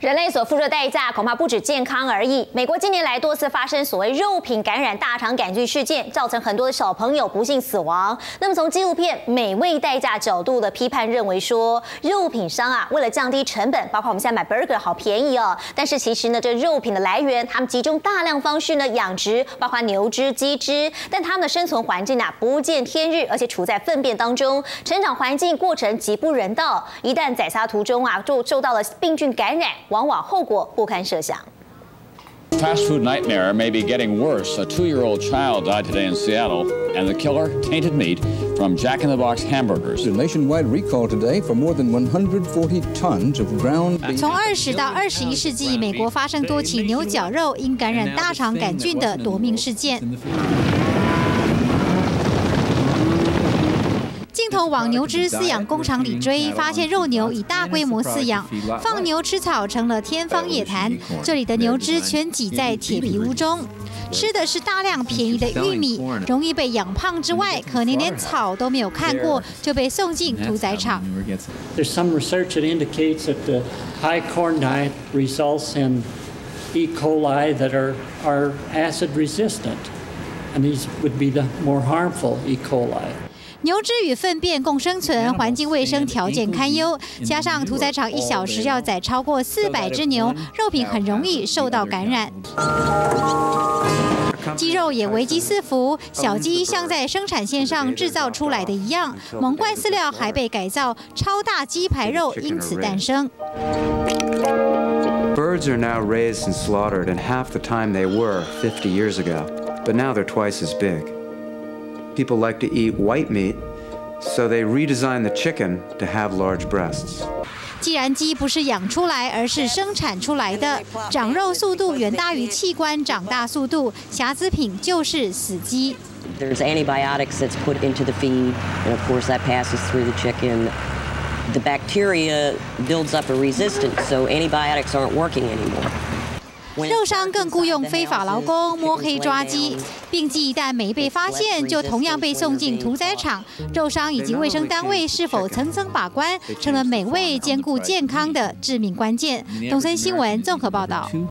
人类所付出的代价恐怕不止健康而已。美国近年来多次发生所谓肉品感染大肠杆菌事件，造成很多的小朋友不幸死亡。那么从纪录片《美味代价》角度的批判认为说，肉品商啊为了降低成本，包括我们现在买 burger 好便宜哦，但是其实呢，这肉品的来源他们集中大量方式呢养殖，包括牛只、鸡只，但他们的生存环境啊不见天日，而且处在粪便当中，成长环境过程极不人道。一旦宰杀途中啊就受到了病菌感染，往往后果不堪设想。Fast food nightmare may be getting worse. A two-year-old child died today in Seattle, and the killer tainted meat from Jack in the Box hamburgers. A nationwide recall today for more than 140 tons of ground beef. 从二十到二十一世纪，美国发生多起牛角肉因感染大肠杆菌的夺命事件。头往牛只饲养工厂里追，发现肉牛已大规模饲养，放牛吃草成了天方夜谭。这里的牛只全挤在铁皮屋中，吃的是大量便宜的玉米，容易被养胖之外，可能连草都没有看过就被送进屠宰场。There's some research that indicates that the high corn diet results in E. coli that are, are acid resistant, and these would be the more harmful E. coli. 牛只与粪便共生存，环境卫生条件堪忧。加上屠宰场一小时要宰超过四百只牛，肉品很容易受到感染。鸡肉也危机四伏，小鸡像在生产线上制造出来的一样，蒙怪饲料还被改造，超大鸡排肉因此诞生。Birds are now raised and slaughtered in half the time they were 50 years ago, but now they're twice as big. People like to eat white meat, so they redesign the chicken to have large breasts. 既然鸡不是养出来，而是生产出来的，长肉速度远大于器官长大速度，瑕疵品就是死鸡。 There's antibiotics that's put into the feed, and of course that passes through the chicken. The bacteria builds up a resistance, so antibiotics aren't working anymore. 肉商更雇佣非法劳工摸黑抓鸡，并且一旦没被发现，就同样被送进屠宰场。肉商以及卫生单位是否层层把关，成了美味兼顾健康的致命关键。东森新闻综合报道。